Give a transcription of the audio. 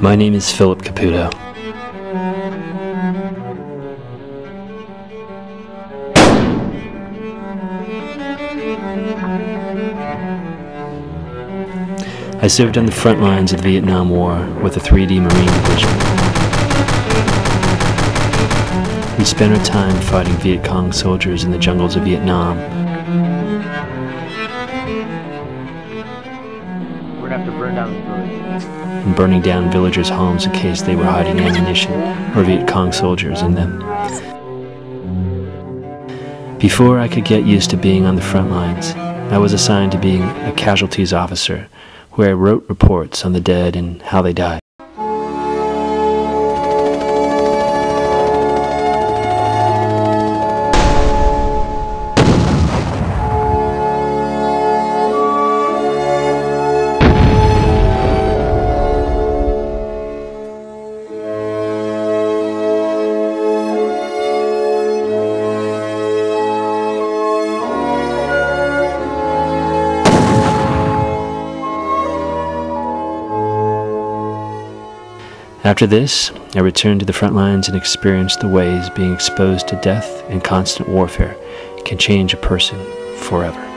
My name is Philip Caputo. I served on the front lines of the Vietnam War with the 3D Marine Division. We spent our time fighting Viet Cong soldiers in the jungles of Vietnam. We're gonna have to burn down this village. and burning down villagers' homes in case they were hiding ammunition or Viet Cong soldiers in them. Before I could get used to being on the front lines, I was assigned to being a casualties officer, where I wrote reports on the dead and how they died. After this, I returned to the front lines and experienced the ways being exposed to death and constant warfare can change a person forever.